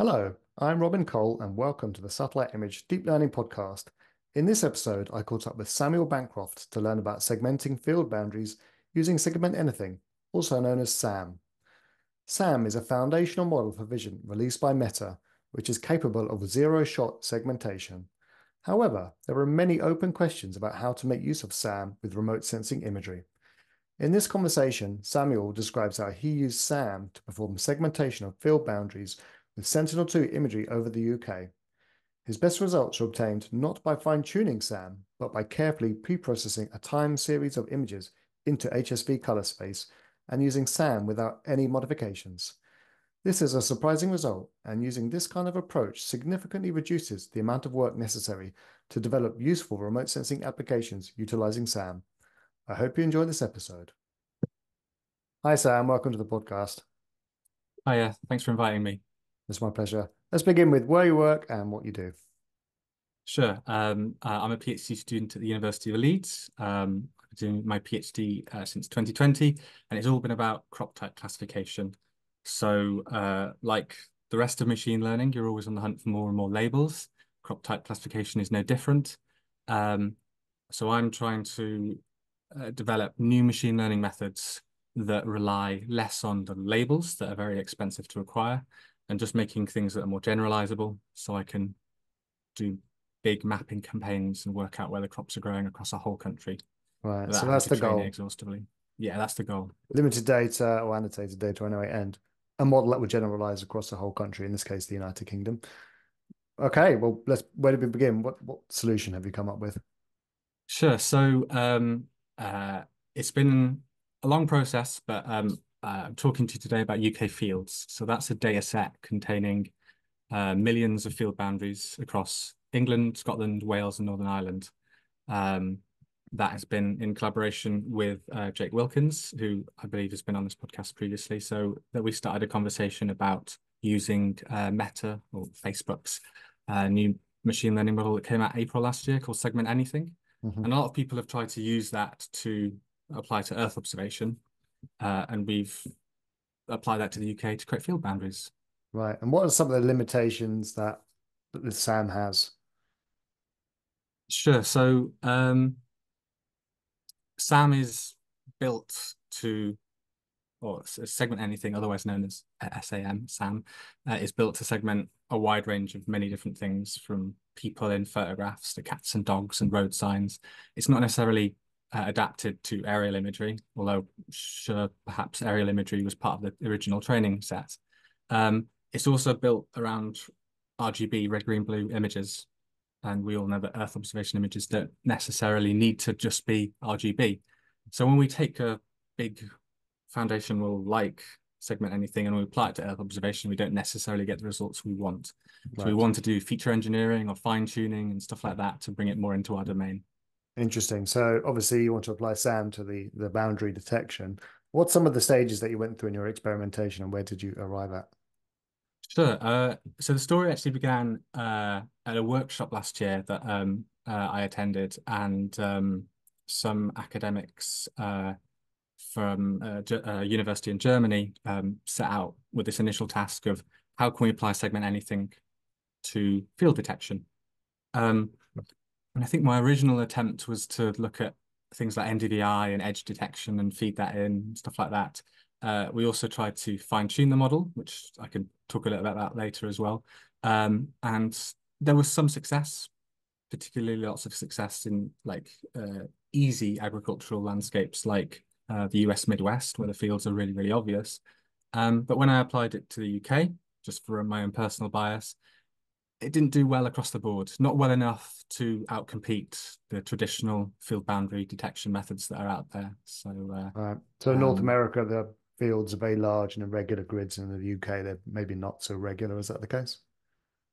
Hello, I'm Robin Cole, and welcome to the Satellite Image Deep Learning Podcast. In this episode, I caught up with Samuel Bancroft to learn about segmenting field boundaries using Segment Anything, also known as SAM. SAM is a foundational model for vision released by Meta, which is capable of zero-shot segmentation. However, there are many open questions about how to make use of SAM with remote sensing imagery. In this conversation, Samuel describes how he used SAM to perform segmentation of field boundaries with Sentinel-2 imagery over the UK. His best results were obtained not by fine-tuning SAM, but by carefully pre-processing a time series of images into HSV color space and using SAM without any modifications. This is a surprising result, and using this kind of approach significantly reduces the amount of work necessary to develop useful remote sensing applications utilizing SAM. I hope you enjoy this episode. Hi, Sam. Welcome to the podcast. Hiya. Thanks for inviting me. It's my pleasure. Let's begin with where you work and what you do. Sure. Um, uh, I'm a PhD student at the University of Leeds. Um, I've been doing my PhD uh, since 2020, and it's all been about crop type classification. So, uh, like the rest of machine learning, you're always on the hunt for more and more labels. Crop type classification is no different. Um, so I'm trying to uh, develop new machine learning methods that rely less on the labels that are very expensive to acquire and just making things that are more generalizable so I can do big mapping campaigns and work out where the crops are growing across a whole country. Right. So that's the goal. Exhaustively. Yeah, that's the goal. Limited data or annotated data anyway, and a model that would generalize across the whole country, in this case, the United Kingdom. Okay, well, let's where did we begin? What what solution have you come up with? Sure. So um, uh, it's been a long process, but um, uh, I'm talking to you today about UK fields. So that's a data set containing uh, millions of field boundaries across England, Scotland, Wales, and Northern Ireland. Um, that has been in collaboration with uh, Jake Wilkins, who I believe has been on this podcast previously. So that we started a conversation about using uh, Meta or Facebook's uh, new machine learning model that came out April last year called Segment Anything. Mm -hmm. And a lot of people have tried to use that to apply to Earth observation uh, and we've applied that to the UK to create field boundaries. Right. And what are some of the limitations that, that the SAM has? Sure. So um, SAM is built to, or segment anything, otherwise known as SAM, SAM, uh, is built to segment a wide range of many different things from people in photographs to cats and dogs and road signs. It's not necessarily uh, adapted to aerial imagery, although sure, perhaps aerial imagery was part of the original training set. Um, it's also built around RGB, red, green, blue images. And we all know that Earth observation images don't necessarily need to just be RGB. So when we take a big foundation rule like segment anything and we apply it to Earth observation, we don't necessarily get the results we want. Right. So we want to do feature engineering or fine tuning and stuff like that to bring it more into our domain. Interesting. So obviously you want to apply SAM to the, the boundary detection. What's some of the stages that you went through in your experimentation and where did you arrive at? Sure. Uh, so the story actually began uh, at a workshop last year that um, uh, I attended and um, some academics uh, from a, uh, a, university in Germany um, set out with this initial task of how can we apply segment anything to field detection. Um, and I think my original attempt was to look at things like NDVI and edge detection and feed that in, stuff like that. Uh, we also tried to fine tune the model, which I can talk a little about later as well. Um, and there was some success, particularly lots of success in like uh, easy agricultural landscapes like uh, the US Midwest, where the fields are really, really obvious. Um, but when I applied it to the UK, just for my own personal bias, it didn't do well across the board, not well enough to outcompete the traditional field boundary detection methods that are out there. So, uh, right. so in North um, America, the fields are very large and irregular grids, and in the UK, they're maybe not so regular. Is that the case?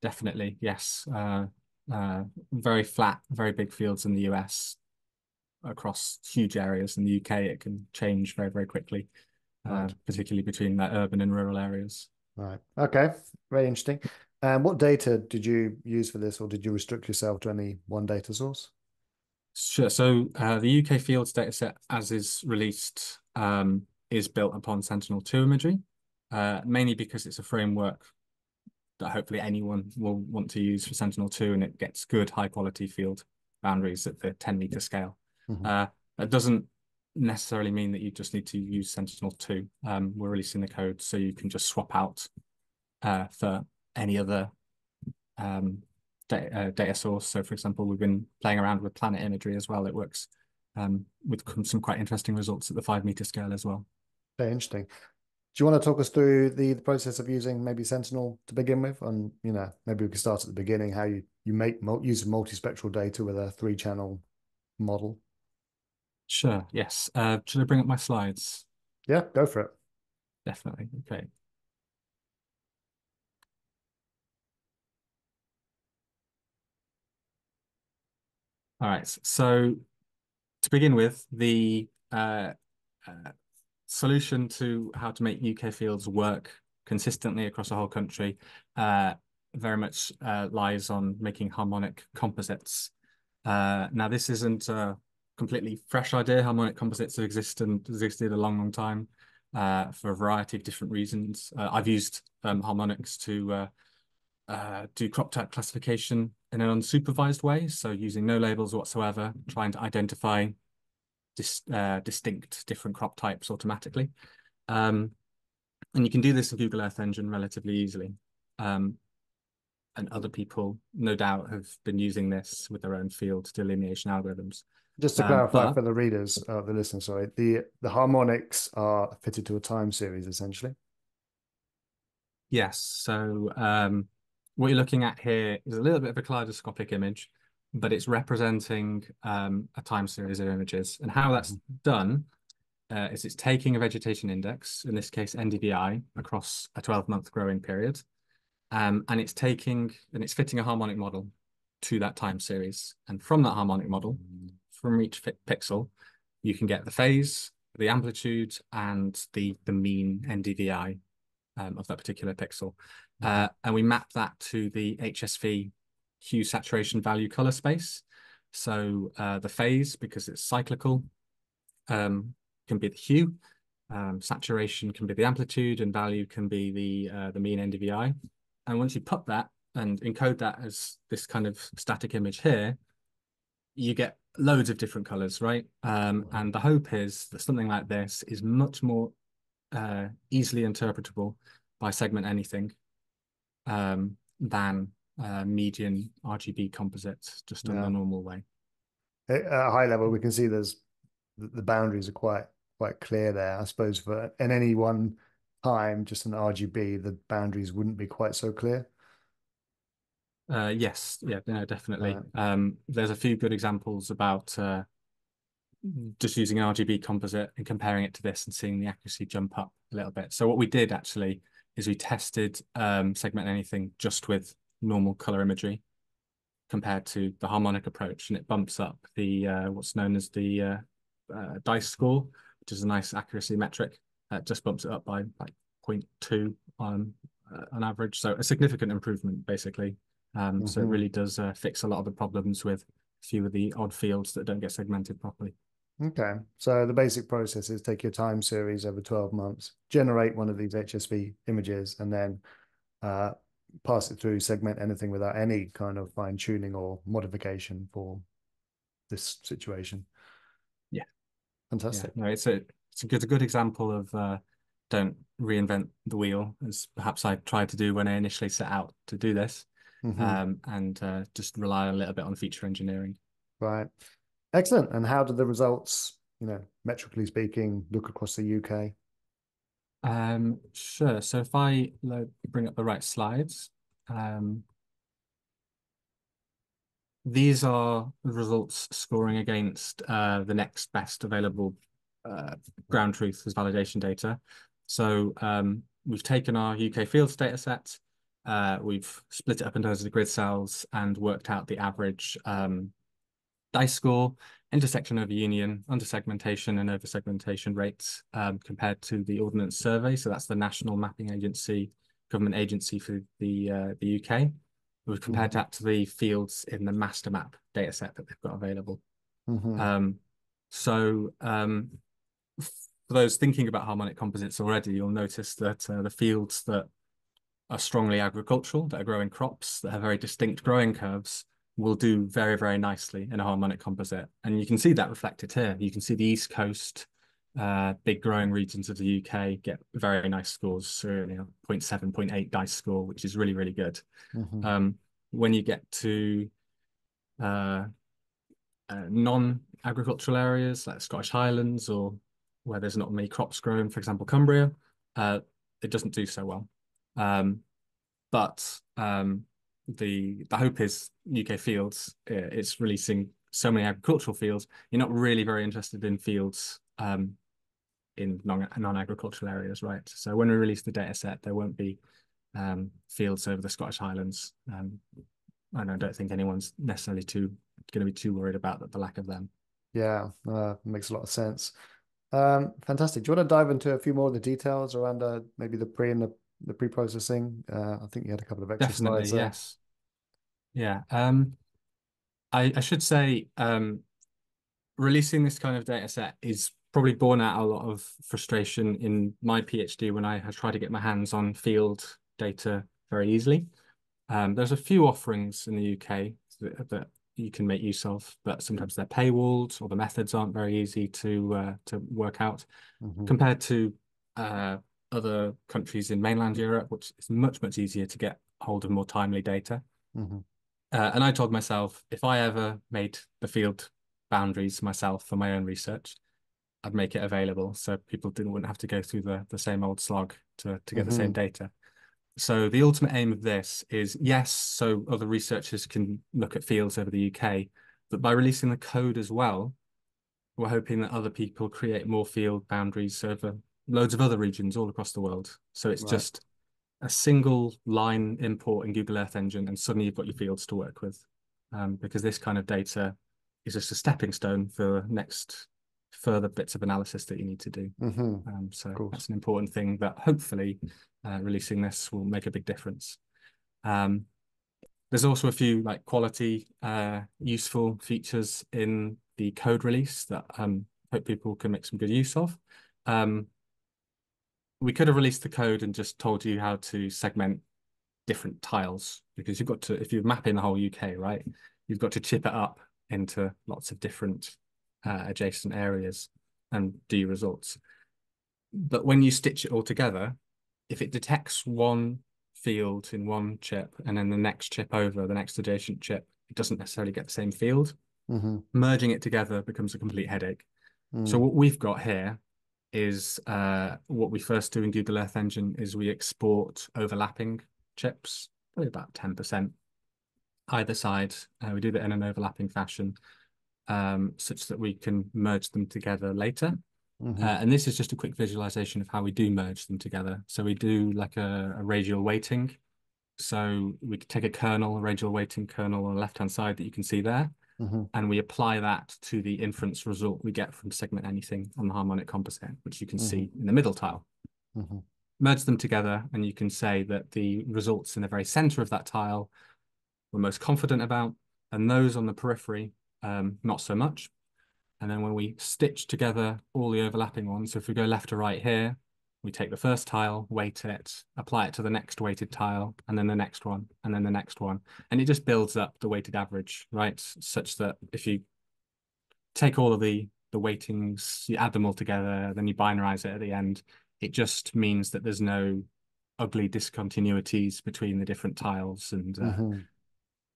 Definitely, yes. Uh, uh, very flat, very big fields in the US across huge areas. In the UK, it can change very, very quickly, uh, right. particularly between that urban and rural areas. Right. Okay. Very interesting. And what data did you use for this, or did you restrict yourself to any one data source? Sure. So uh, the UK Fields dataset, as is released, um, is built upon Sentinel-2 imagery, uh, mainly because it's a framework that hopefully anyone will want to use for Sentinel-2, and it gets good high quality field boundaries at the 10 meter scale. Mm -hmm. uh, that doesn't necessarily mean that you just need to use Sentinel-2. Um, we're releasing the code so you can just swap out uh, for any other um, data, uh, data, source. So for example, we've been playing around with planet imagery as well. It works um, with some quite interesting results at the five meter scale as well. Very interesting. Do you want to talk us through the, the process of using maybe Sentinel to begin with? And, you know, maybe we could start at the beginning, how you, you make use of multispectral data with a three channel model. Sure, yes. Uh, should I bring up my slides? Yeah, go for it. Definitely, okay. All right, so to begin with, the uh, uh, solution to how to make UK fields work consistently across the whole country uh, very much uh, lies on making harmonic composites. Uh, now, this isn't a completely fresh idea. Harmonic composites have existed, existed a long, long time uh, for a variety of different reasons. I've used um, harmonics to do crop type classification in an unsupervised way, so using no labels whatsoever, trying to identify dis uh, distinct different crop types automatically. Um, and you can do this in Google Earth Engine relatively easily. Um, and other people, no doubt, have been using this with their own field delineation algorithms. Just to um, clarify but, for the readers, uh, the listeners, sorry, the the harmonics are fitted to a time series essentially. Yes. So um, what you're looking at here is a little bit of a kaleidoscopic image but it's representing um, a time series of images. And how that's mm-hmm. done uh, is it's taking a vegetation index, in this case NDVI, across a 12-month growing period, um, and it's taking and it's fitting a harmonic model to that time series. And from that harmonic model, from each pixel, you can get the phase, the amplitude, and the the mean NDVI um, of that particular pixel. Uh, and we map that to the HSV hue saturation value color space. So uh, the phase, because it's cyclical, um, can be the hue, um, saturation can be the amplitude, and value can be the uh, the mean NDVI. And once you put that and encode that as this kind of static image here, you get loads of different colors, right? Um, and the hope is that something like this is much more uh, easily interpretable by segment anything um, than uh, median RGB composites just in yeah. the normal way. At a high level, we can see there's the boundaries are quite quite clear there. I suppose for at any one time, just an RGB, the boundaries wouldn't be quite so clear. Uh, yes, yeah, no, definitely. Right. Um, there's a few good examples about uh, just using an RGB composite and comparing it to this and seeing the accuracy jump up a little bit. So what we did actually is we tested um, segment anything just with normal color imagery compared to the harmonic approach, and it bumps up the uh, what's known as the uh, uh, dice score, which is a nice accuracy metric. It just bumps it up by like 0.2 on uh, on average, so a significant improvement basically. Um, mm -hmm. So it mm-hmm. really does uh, fix a lot of the problems with a few of the odd fields that don't get segmented properly. Okay, so the basic process is take your time series over 12 months, generate one of these HSV images, and then uh, pass it through, segment anything without any kind of fine tuning or modification for this situation. Yeah, fantastic. Yeah, no, it's a it's a good a good example of uh, don't reinvent the wheel, as perhaps I tried to do when I initially set out to do this, mm-hmm. um, and uh, just rely a little bit on feature engineering. Right, excellent. And how do the results, you know, metrically speaking, look across the UK? Um, sure. So if I bring up the right slides, um, these are the results scoring against uh, the next best available uh, ground truth as validation data. So um, we've taken our UK fields data set, uh, we've split it up into the grid cells and worked out the average um, dice score intersection over union, under segmentation and over segmentation rates um, compared to the Ordnance Survey. So that's the National Mapping Agency, government agency for the uh, the UK. We've compared mm -hmm. that to the fields in the MasterMap data set that they've got available. Mm -hmm. um, so um, for those thinking about harmonic composites already, you'll notice that uh, the fields that are strongly agricultural, that are growing crops, that have very distinct growing curves, will do very, very nicely in a harmonic composite. And you can see that reflected here. You can see the East Coast, uh, big growing regions of the UK get very nice scores, so you know, 0.7, 0.8 dice score, which is really, really good. Mm-hmm. Um, when you get to uh, uh, non-agricultural areas like Scottish Highlands or where there's not many crops grown, for example, Cumbria, uh, it doesn't do so well. Um, but um, the the hope is UK fields. Uh, it's releasing so many agricultural fields. You're not really very interested in fields um, in non non-agricultural areas, right? So when we release the data set, there won't be um, fields over the Scottish Highlands. Um, and I don't think anyone's necessarily too going to be too worried about the, the lack of them. Yeah, uh, makes a lot of sense. Um, fantastic. Do you want to dive into a few more of the details around uh, maybe the pre and the, the pre-processing? Uh, I think you had a couple of extra Definitely, there. yes. Yeah. Um, I, I should say um, releasing this kind of data set is probably born out a lot of frustration in my PhD when I had tried to get my hands on field data very easily. Um, there's a few offerings in the UK that, that, you can make use of, but sometimes they're paywalled or the methods aren't very easy to uh, to work out mm -hmm. compared to uh, other countries in mainland Europe, which is much, much easier to get hold of more timely data. Mm -hmm. uh, and I told myself, if I ever made the field boundaries myself for my own research, I'd make it available so people didn't wouldn't have to go through the the same old slog to to get mm -hmm. the same mm-hmm. data. So the ultimate aim of this is yes, so other researchers can look at fields over the UK, but by releasing the code as well, we're hoping that other people create more field boundaries over loads of other regions all across the world. So it's right. just a single line import in Google Earth Engine, and suddenly you've got your fields to work with. Um, because this kind of data is just a stepping stone for next further bits of analysis that you need to do. Mm -hmm. um, so that's an important thing that hopefully uh, releasing this will make a big difference. Um, there's also a few like quality, uh, useful features in the code release that um, hope people can make some good use of. Um, we could have released the code and just told you how to segment different tiles because you've got to, if you're mapping the whole UK, right, you've got to chip it up into lots of different uh, adjacent areas and do your results. But when you stitch it all together, if it detects one field in one chip and then the next chip over, the next adjacent chip, it doesn't necessarily get the same field. Mm -hmm. Merging it together becomes a complete headache. Mm. So what we've got here is uh, what we first do in Google Earth Engine is we export overlapping chips, probably about 10% either side. Uh, we do that in an overlapping fashion um, such that we can merge them together later. Mm -hmm. uh, and this is just a quick visualization of how we do merge them together. So we do like a, a radial weighting. So we take a kernel, a radial weighting kernel on the left-hand side that you can see there, mm -hmm. and we apply that to the inference result we get from segment anything on the harmonic composite, which you can mm -hmm. see mm-hmm. in the middle tile. Mm-hmm. Merge them together, and you can say that the results in the very center of that tile we're most confident about, and those on the periphery, um, not so much. And then when we stitch together all the overlapping ones, so if we go left to right here, we take the first tile, weight it, apply it to the next weighted tile, and then the next one, and then the next one. And it just builds up the weighted average, right? Such that if you take all of the, the weightings, you add them all together, then you binarize it at the end, it just means that there's no ugly discontinuities between the different tiles and uh, mm -hmm.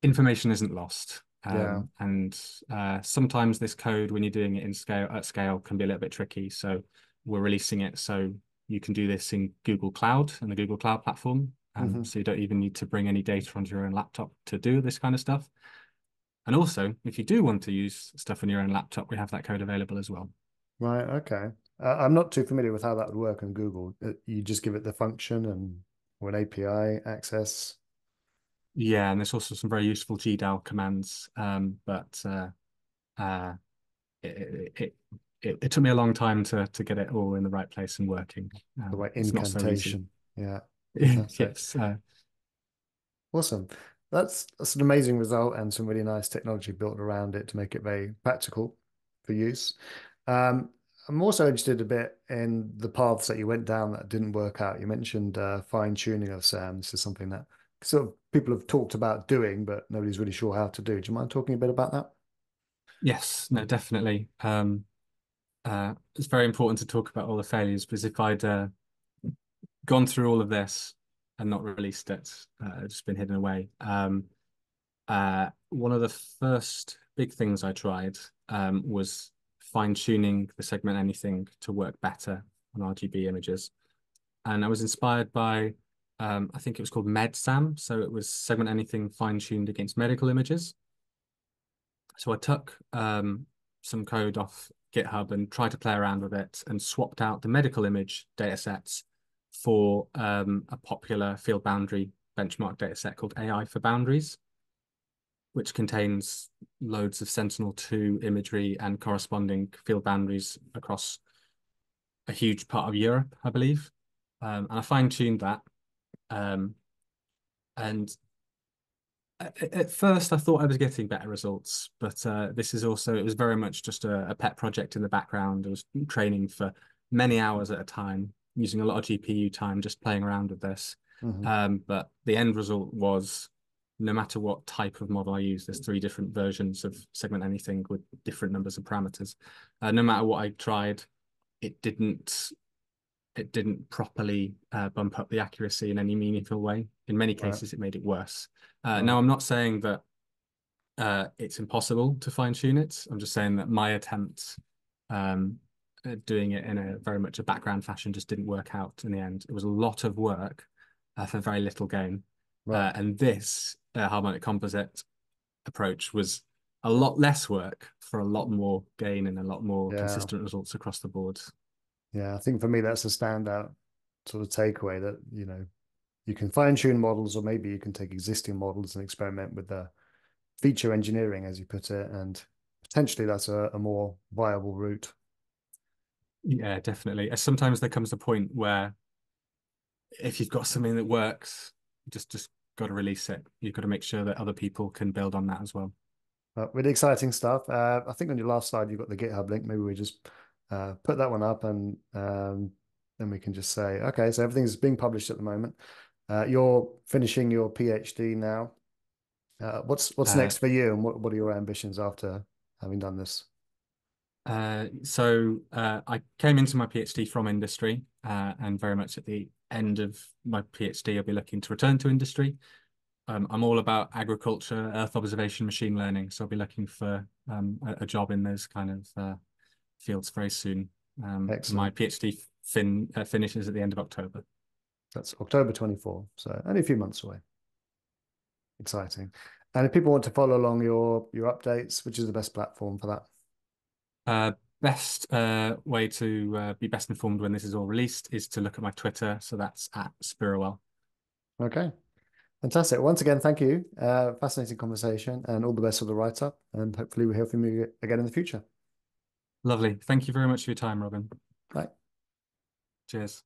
information isn't lost. Um, yeah. And uh, sometimes this code, when you're doing it in scale at scale, can be a little bit tricky. So we're releasing it so you can do this in Google Cloud and the Google Cloud platform. Um, mm -hmm. So you don't even need to bring any data onto your own laptop to do this kind of stuff. And also, if you do want to use stuff on your own laptop, we have that code available as well. Right. Okay. Uh, I'm not too familiar with how that would work on Google. Uh, you just give it the function and or an API access yeah, and there's also some very useful GDAL commands, um, but uh, uh, it, it, it, it, it, took me a long time to to get it all in the right place and working. Um, the right incantation. So yeah. yes. Uh, awesome. That's that's an amazing result and some really nice technology built around it to make it very practical for use. Um, I'm also interested a bit in the paths that you went down that didn't work out. You mentioned uh, fine tuning of SAM. This is something that sort of people have talked about doing, but nobody's really sure how to do. Do you mind talking a bit about that? Yes, no, definitely. Um, uh, it's very important to talk about all the failures because if I'd uh, gone through all of this and not released it, uh, just been hidden away. Um, uh, one of the first big things I tried um, was fine tuning the segment anything to work better on RGB images. And I was inspired by, um, I think it was called MedSam. So it was segment anything fine tuned against medical images. So I took um, some code off GitHub and tried to play around with it and swapped out the medical image datasets for um, a popular field boundary benchmark dataset called AI for Boundaries which contains loads of Sentinel-2 imagery and corresponding field boundaries across a huge part of Europe, I believe. Um, and I fine-tuned that. Um, and at, first I thought I was getting better results, but uh, this is also, it was very much just a, a pet project in the background. I was training for many hours at a time, using a lot of GPU time, just playing around with this. Mm -hmm. um, but the end result was no matter what type of model I use, there's three different versions of segment anything with different numbers of parameters. Uh, no matter what I tried, it didn't it didn't properly uh, bump up the accuracy in any meaningful way. In many cases, right. it made it worse. Uh, right. Now, I'm not saying that uh, it's impossible to fine tune it. I'm just saying that my attempt um, doing it in a very much a background fashion just didn't work out in the end. It was a lot of work uh, for very little gain. Right. Uh, and this uh, harmonic composite approach was a lot less work for a lot more gain and a lot more yeah. consistent results across the board. Yeah, I think for me that's a standout sort of takeaway that you know you can fine tune models, or maybe you can take existing models and experiment with the feature engineering, as you put it, and potentially that's a, a more viable route. Yeah, definitely. Sometimes there comes a point where if you've got something that works, just just got to release it. You've got to make sure that other people can build on that as well. Uh, really exciting stuff. Uh, I think on your last slide you've got the GitHub link. Maybe we just uh, put that one up and um, then we can just say, okay, so everything's being published at the moment. Uh, you're finishing your PhD now. Uh, what's what's uh, next for you, and what, what are your ambitions after having done this? Uh, so uh, I came into my PhD from industry, uh, and very much at the end of my PhD, I'll be looking to return to industry. Um, I'm all about agriculture, Earth observation, machine learning, so I'll be looking for um, a, a, job in those kind of uh, fields very soon. Um, my PhD fin uh, finishes at the end of October. That's October 24, so only a few months away. Exciting. And if people want to follow along your your updates, which is the best platform for that? Uh, best uh, way to uh, be best informed when this is all released is to look at my Twitter. So that's at Spiruel. Okay. Fantastic. Once again, thank you. Uh, fascinating conversation and all the best for the write up. And hopefully, we'll hear from you again in the future. Lovely. Thank you very much for your time, Robin. Bye. Cheers.